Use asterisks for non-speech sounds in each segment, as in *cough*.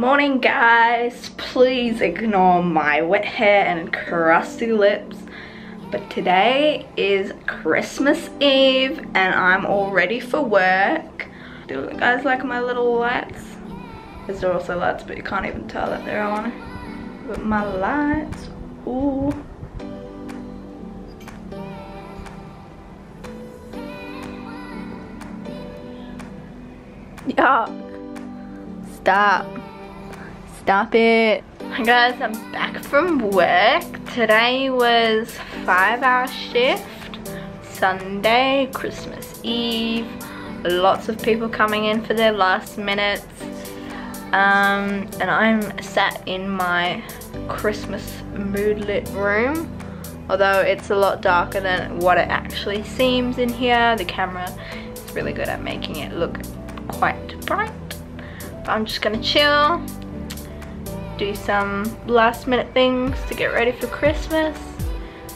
morning guys. Please ignore my wet hair and crusty lips. But today is Christmas Eve and I'm all ready for work. Do you guys like my little lights? These are also lights but you can't even tell that they're on. But my lights, ooh. Yuck. Stop. Stop it. Hi guys, I'm back from work. Today was five hour shift. Sunday, Christmas Eve. Lots of people coming in for their last minutes. Um, and I'm sat in my Christmas mood-lit room. Although it's a lot darker than what it actually seems in here. The camera is really good at making it look quite bright. But I'm just gonna chill, do some last minute things to get ready for Christmas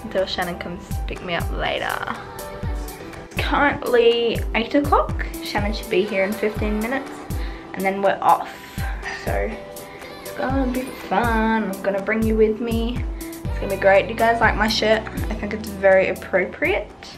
until Shannon comes pick me up later. It's currently 8 o'clock. Shannon should be here in 15 minutes and then we're off. So it's gonna be fun. I'm gonna bring you with me. It's gonna be great. Do you guys like my shirt? I think it's very appropriate.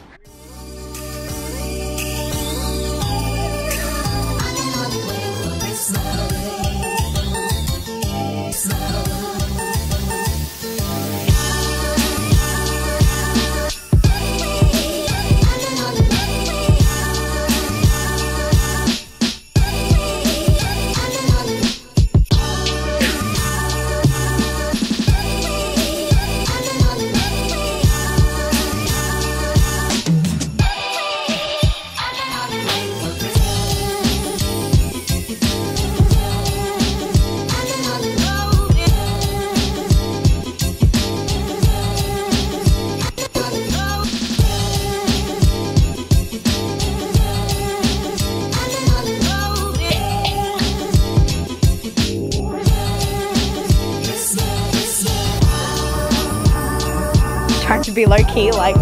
Be low key, like.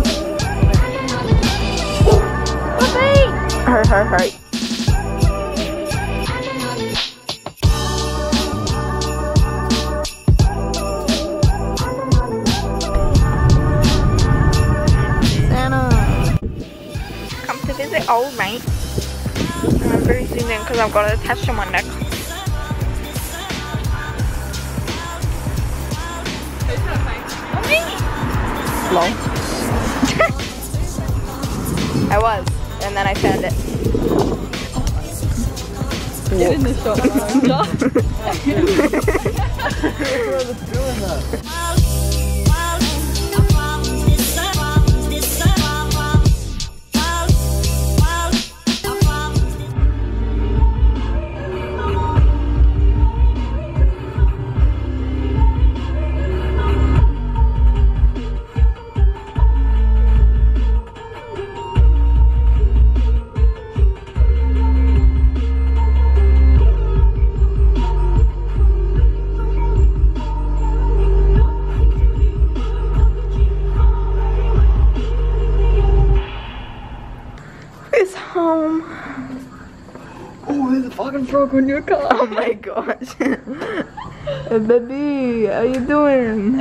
Hurry, hurry, hurry. Santa, come to visit old mate. I'm very soon then because I've got it attached to my neck. Lol. I was, and then I found it. Get in the shot. *laughs* It's *laughs* fucking frog on your car. Oh my gosh. hey baby, how you doing?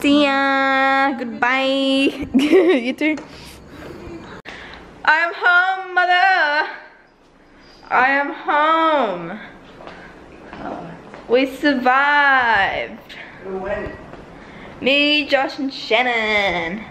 See ya. Goodbye. *laughs* you too. I'm home, mother. I am home. We survived. Me, Josh, and Shannon.